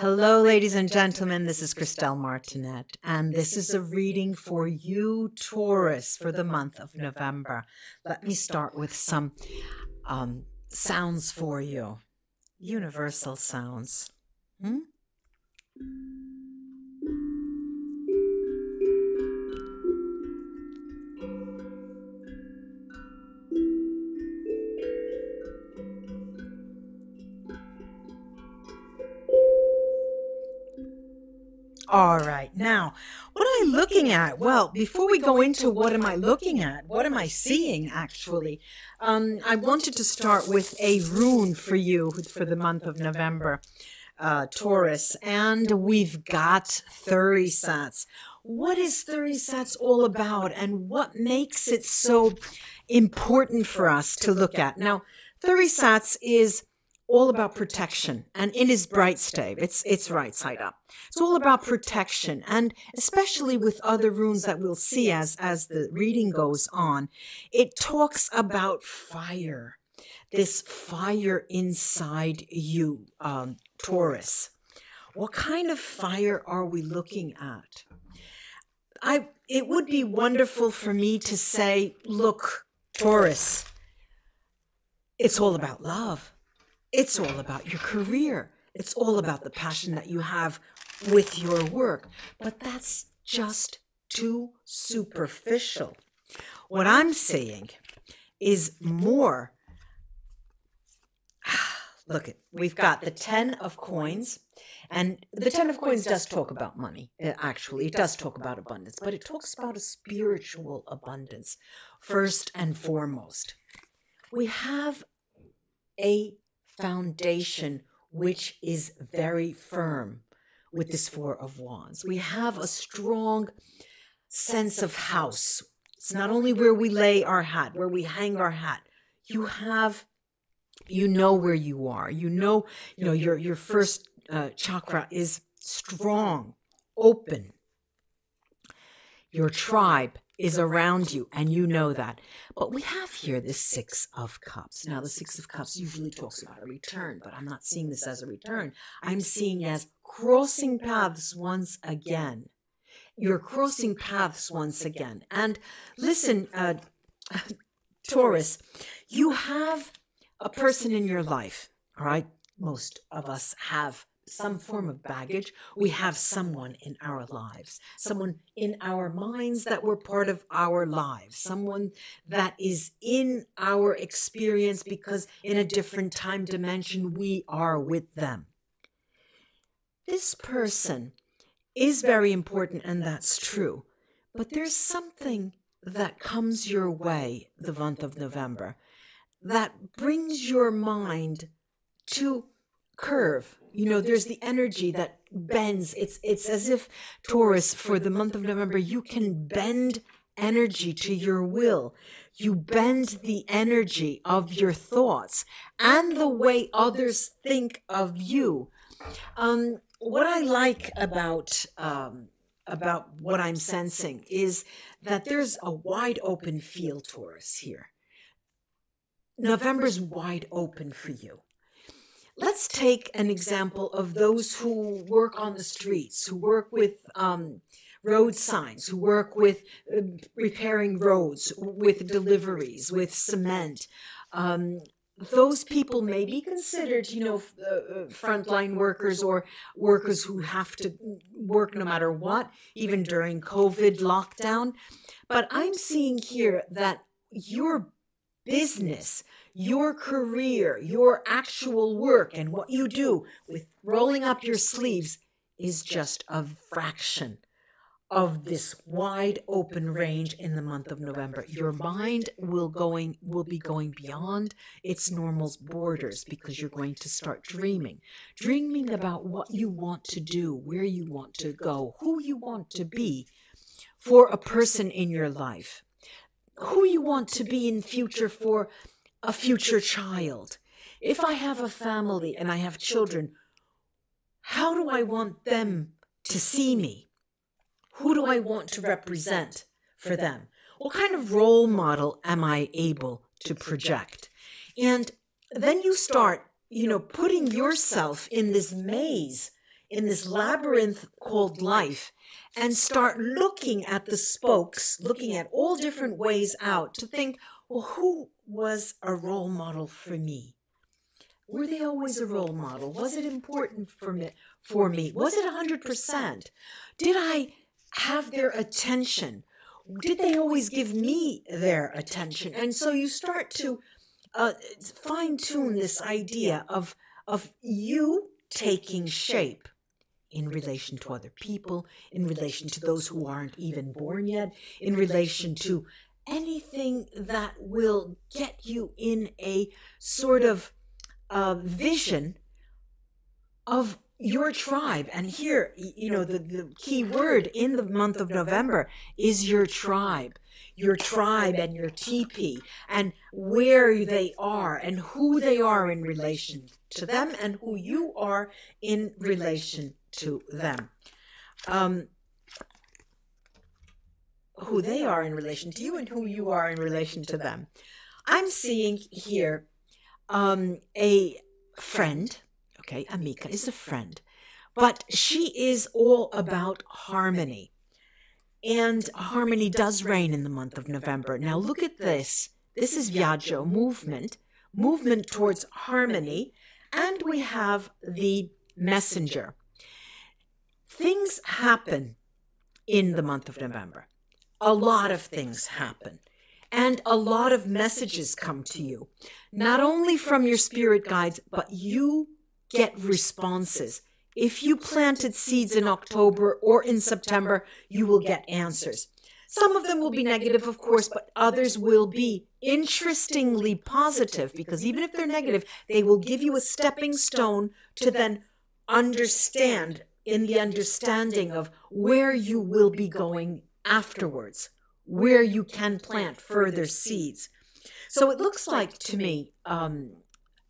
Hello, ladies and gentlemen. This is Christelle Martinette, and this is a reading for you, Taurus, for the month of November. Let me start with some um, sounds for you universal sounds. Hmm? All right. Now, what am I looking at? Well, before we go into what am I looking at, what am I seeing actually? Um, I wanted to start with a rune for you for the month of November, uh, Taurus, and we've got Thurisaz. What is Thurisaz all about, and what makes it so important for us to look at? Now, Thurisaz is all about protection. and in his bright stave it's it's right side up. It's all about protection. And especially with other runes that we'll see as as the reading goes on it talks about fire. This fire inside you um, taurus. What kind of fire are we looking at? I it would be wonderful for me to say look taurus it's all about love it's all about your career. It's all about the passion that you have with your work. But that's just too superficial. What I'm saying is more. Look, at. we've got the 10 of coins, and the 10 of coins does talk about money. Actually, it does talk about abundance, but it talks about a spiritual abundance first and foremost. We have a foundation which is very firm with this Four of Wands. We have a strong sense of house. It's not only where we lay our hat, where we hang our hat. You have, you know where you are. You know, you know your your first uh, chakra is strong, open. Your tribe is around you, and you know that. But we have here this Six of Cups. Now, the Six of Cups usually talks about a return, but I'm not seeing this as a return. I'm seeing as crossing paths once again. You're crossing paths once again. And listen, uh, Taurus, you have a person in your life, all right? Most of us have some form of baggage. We have someone in our lives, someone in our minds that were part of our lives, someone that is in our experience because in a different time dimension we are with them. This person is very important, and that's true. But there's something that comes your way the month of November that brings your mind to curve. You know there's the energy that bends. It's it's as if taurus for the month of november you can bend energy to your will. You bend the energy of your thoughts and the way others think of you. Um, what i like about um, about what i'm sensing is that there's a wide open field taurus here. November's wide open for you let's take an example of those who work on the streets, who work with um, road signs, who work with uh, repairing roads, with deliveries, with cement. Um, those people may be considered, you know, uh, uh, frontline workers or workers who have to work no matter what, even during COVID lockdown. But I'm seeing here that your business your career, your actual work, and what you do with rolling up your sleeves is just a fraction of this wide open range in the month of November. Your mind will going will be going beyond its normal borders because you're going to start dreaming. Dreaming about what you want to do, where you want to go, who you want to be for a person in your life. Who you want to be in future for a future child. If I have a family and I have children, how do I want them to see me? Who do I want to represent for them? What kind of role model am I able to project? And then you start, you know, putting yourself in this maze, in this labyrinth called life and start looking at the spokes, looking at all different ways out to think, well, who was a role model for me? Were they always a role model? Was it important for me? For me? Was it 100%? Did I have their attention? Did they always give me their attention? And so you start to uh, fine tune this idea of, of you taking shape in relation to other people, in relation to those who aren't even born yet, in relation to anything that will get you in a sort of uh, vision of your tribe. And here, you know, the, the key word in the month of November is your tribe. Your tribe and your teepee, and where they are, and who they are in relation to them, and who you are in relation to them. Um, who they are in relation to you and who you are in relation to them. I'm seeing here um, a friend. Okay, Amika is a friend, but she is all about harmony. And harmony does reign in the month of November. Now, look at this. This is Viaggio movement, movement towards harmony. And we have the messenger. Things happen in the month of November a lot of things happen and a lot of messages come to you, not only from your spirit guides, but you get responses. If you planted seeds in October or in September, you will get answers. Some of them will be negative, of course, but others will be interestingly positive because even if they're negative, they will give you a stepping stone to then understand in the understanding of where you will be going afterwards where you can plant further seeds. So it looks like to me, um,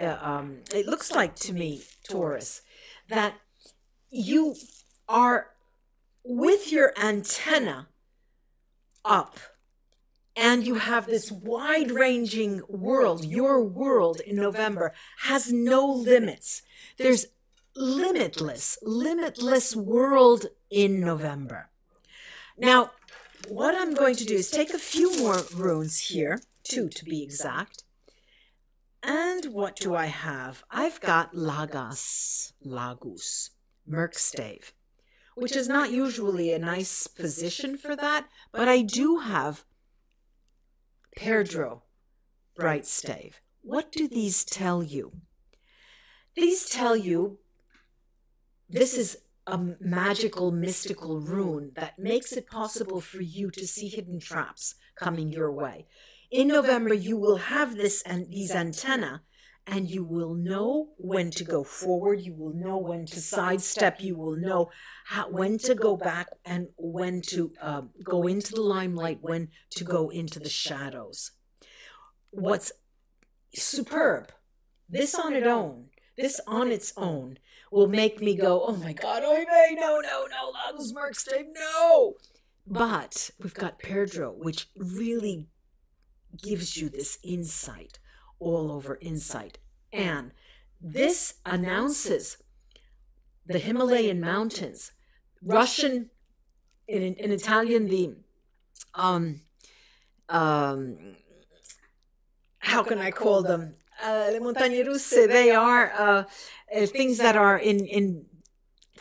uh, um, it looks like to me, Taurus, that you are with your antenna up and you have this wide ranging world. Your world in November has no limits. There's limitless, limitless world in November. Now, what I'm going to do is take a few more runes here, two to be exact. And what do I have? I've got Lagas, Laguz, Merkstave, which is not usually a nice position for that, but I do have Perthro, Bright Stave. What do these tell you? These tell you this is a magical, mystical rune that makes it possible for you to see hidden traps coming your way. In November, you will have this and these antenna, and you will know when to go forward. You will know when to sidestep. You will know how, when to go back and when to uh, go into the limelight, when to go into the shadows. What's superb, this on its own, this on its own will make me go, oh my God, oy vey, no, no, no, Laguz Merkstave, no. But we've got Perthro, which really gives you this insight, all over insight. And this announces the Himalayan mountains, Russian, in, in Italian, the um, um, how can I call them? Uh, le montagne russe, they are uh, uh, things that are in in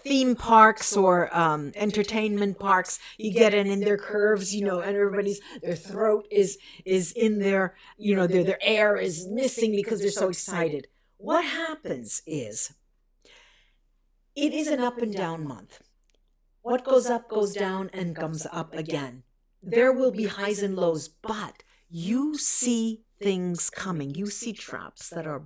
theme parks or um, entertainment parks. you get in in their curves you know and everybody's their throat is is in their you know their their air is missing because they're so excited. What happens is it is an up and down month. What goes up goes down and comes up again. There will be highs and lows but you see things coming you see traps that are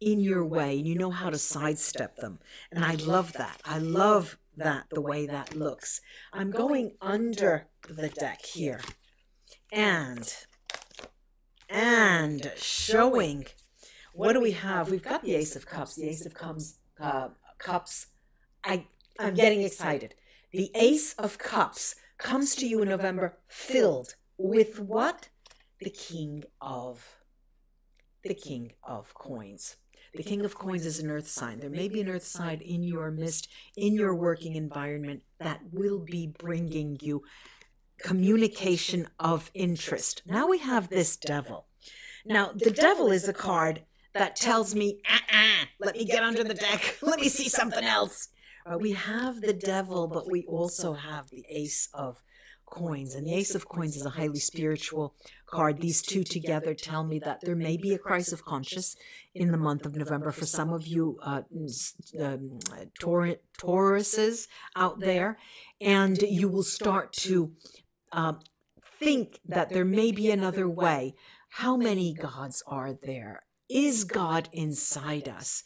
in your way and you know how to sidestep them. And I love that. I love that, the way that looks. I'm going under the deck here and, and showing, what do we have? We've got the Ace of Cups. The Ace of Cups, uh, Cups. I, I'm getting excited. The Ace of Cups comes to you in November filled with what? The King of, the King of Coins The King of Coins is an earth sign. There may be an earth sign in your midst, in your working environment, that will be bringing you communication of interest. Now we have this devil. Now, the devil is a card that tells me, uh-uh, let me get under the deck, let me see something else. Uh, we have the devil, but we also have the ace of coins. And the Ace of Coins is a highly spiritual card. These two together tell me that there may be a crisis of conscience in the month of November for some of you uh, um, Taur- Tauruses out there. And you will start to uh, think that there may be another way. How many gods are there? Is God inside us?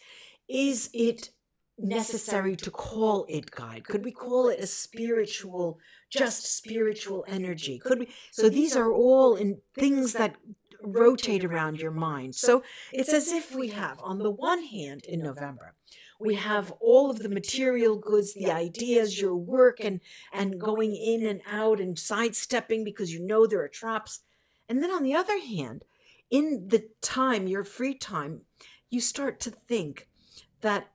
Is it necessary to call it God? Could we call it a spiritual, just spiritual energy? Could we? So these are all in things that rotate around your mind. So it's as if we have, on the one hand, in November, we have all of the material goods, the ideas, your work, and and going in and out and sidestepping because you know there are traps. And then on the other hand, in the time, your free time, you start to think that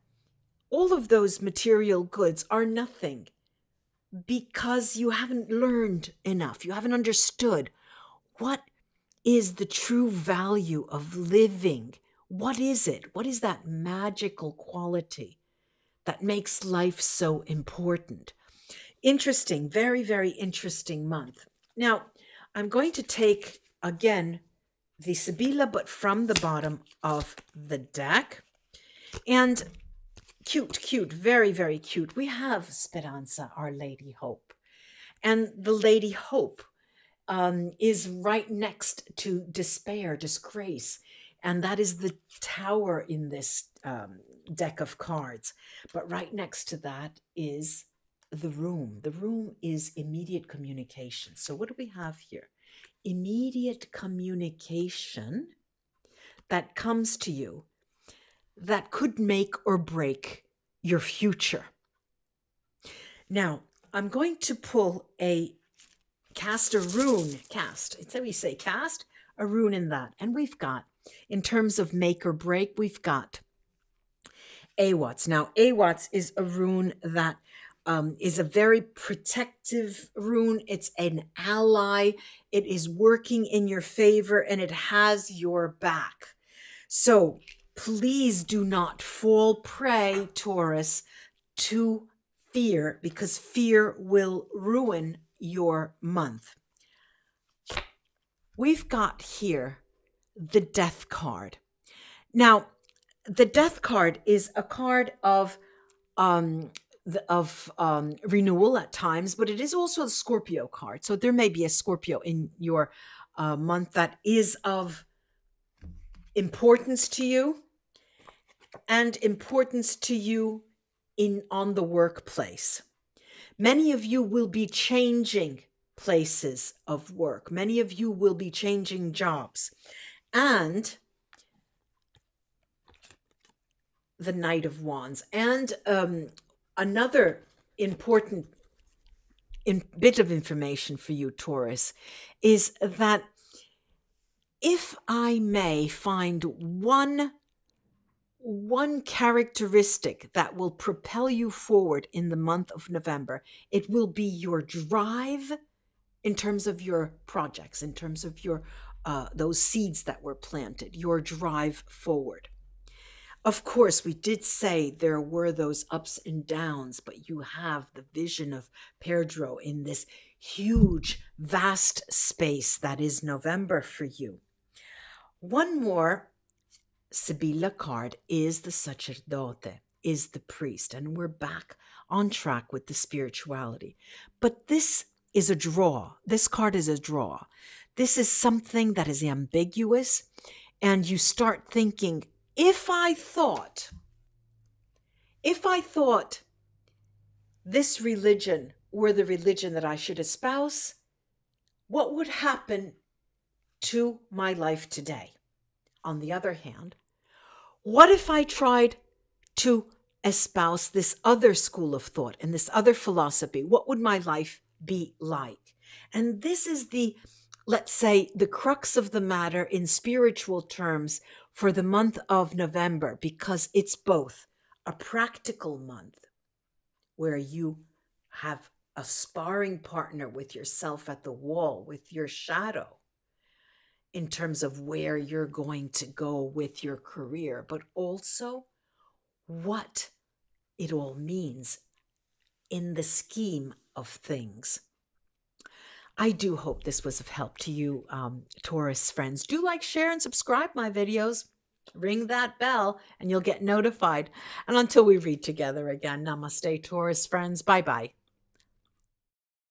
all of those material goods are nothing because you haven't learned enough. You haven't understood what is the true value of living. What is it? What is that magical quality that makes life so important? Interesting, very, very interesting month. Now, I'm going to take again the Sibilla, but from the bottom of the deck. And cute, cute, very, very cute. We have Speranza, our Lady Hope. And the Lady Hope um, is right next to despair, disgrace. And that is the tower in this um, deck of cards. But right next to that is the room. The room is immediate communication. So, what do we have here? Immediate communication that comes to you that could make or break your future. Now, I'm going to pull a cast a rune, cast. It's how we say cast a rune in that. And we've got, in terms of make or break, we've got Awats. Now, Awats is a rune that um, is a very protective rune. It's an ally. It is working in your favor and it has your back. So please do not fall prey, Taurus, to fear because fear will ruin your month. We've got here the death card. Now, the death card is a card of um, of um, renewal at times, but it is also a Scorpio card. So there may be a Scorpio in your uh, month that is of importance to you and importance to you in on the workplace. Many of you will be changing places of work. Many of you will be changing jobs. And the Knight of Wands. And um, another important in, bit of information for you, Taurus, is that if I may find one one characteristic that will propel you forward in the month of November. It will be your drive in terms of your projects, in terms of your uh, those seeds that were planted, your drive forward. Of course, we did say there were those ups and downs, but you have the vision of Pedro in this huge, vast space that is November for you. One more Sibilla card is the sacerdote, is the priest, and we're back on track with the spirituality. But this is a draw. This card is a draw. This is something that is ambiguous, and you start thinking, if I thought, if I thought this religion were the religion that I should espouse, what would happen to my life today? On the other hand, what if I tried to espouse this other school of thought and this other philosophy? What would my life be like? And this is the, let's say, the crux of the matter in spiritual terms for the month of November because it's both a practical month where you have a sparring partner with yourself at the wall, with your shadow, in terms of where you're going to go with your career, but also what it all means in the scheme of things. I do hope this was of help to you, um, Taurus friends. Do like, share, and subscribe my videos. Ring that bell and you'll get notified. And until we read together again, namaste, Taurus friends. Bye bye.